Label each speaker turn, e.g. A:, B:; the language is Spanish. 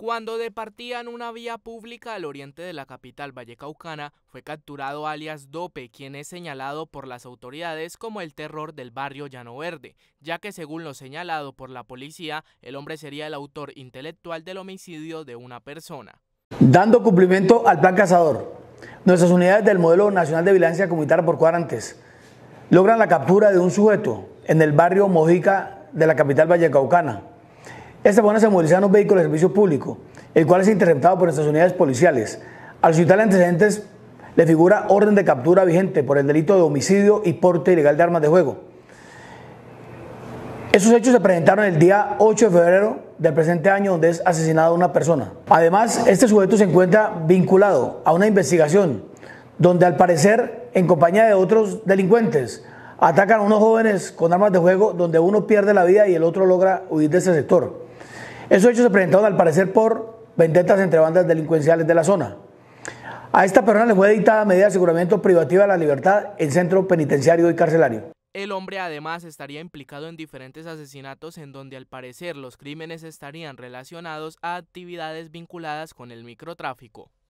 A: Cuando departía en una vía pública al oriente de la capital vallecaucana, fue capturado alias Dope, quien es señalado por las autoridades como el terror del barrio Llano Verde, ya que según lo señalado por la policía, el hombre sería el autor intelectual del homicidio de una persona.
B: Dando cumplimiento al plan cazador, nuestras unidades del Modelo Nacional de Vigilancia Comunitaria por cuadrantes logran la captura de un sujeto en el barrio Mojica de la capital vallecaucana, esta semana se movilizaron un vehículo de servicio público, el cual es interceptado por nuestras unidades policiales. Al citar antecedentes le figura orden de captura vigente por el delito de homicidio y porte ilegal de armas de juego. Esos hechos se presentaron el día 8 de febrero del presente año donde es asesinada una persona. Además, este sujeto se encuentra vinculado a una investigación donde al parecer, en compañía de otros delincuentes, atacan a unos jóvenes con armas de juego donde uno pierde la vida y el otro logra huir de ese sector. Esos hechos se presentaron al parecer por vendetas entre bandas delincuenciales de la zona. A esta persona le fue dictada medida de aseguramiento privativa de la libertad en centro penitenciario y carcelario.
A: El hombre además estaría implicado en diferentes asesinatos en donde al parecer los crímenes estarían relacionados a actividades vinculadas con el microtráfico.